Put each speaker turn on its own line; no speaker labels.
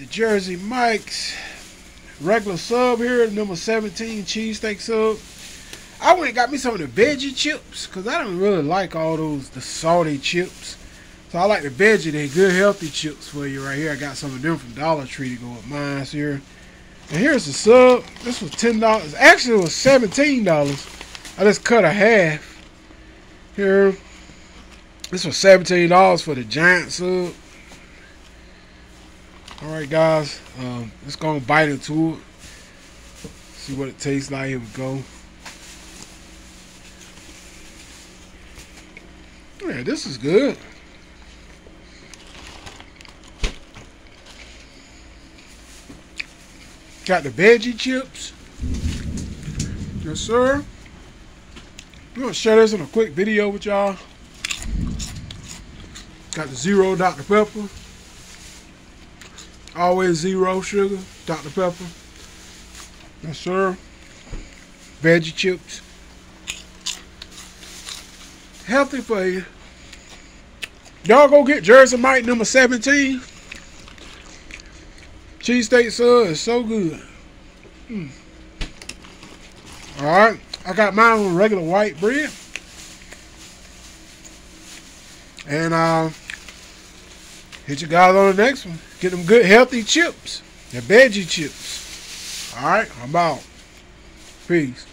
the Jersey Mike's regular sub here, number 17 cheesesteak sub. I went and got me some of the veggie chips because I don't really like all those the salty chips. So I like the veggie, they good healthy chips for you right here. I got some of them from Dollar Tree to go with mine here. And here's the sub. This was ten dollars. Actually, it was seventeen dollars. I just cut a half. Here, this was seventeen dollars for the giant sub. All right, guys. Um, let's go and bite into it. See what it tastes like. Here we go. Yeah, this is good. Got the veggie chips. Yes, sir. I'm gonna share this in a quick video with y'all. Got the zero Dr. Pepper. Always zero sugar, Dr. Pepper. Yes, sir. Veggie chips. Healthy for you. Y'all go get Jersey Mike number 17. Cheesesteak sub is so good. Mm. Alright. I got mine on regular white bread. And uh, hit you guys on the next one. Get them good healthy chips. The veggie chips. Alright, I'm out. Peace.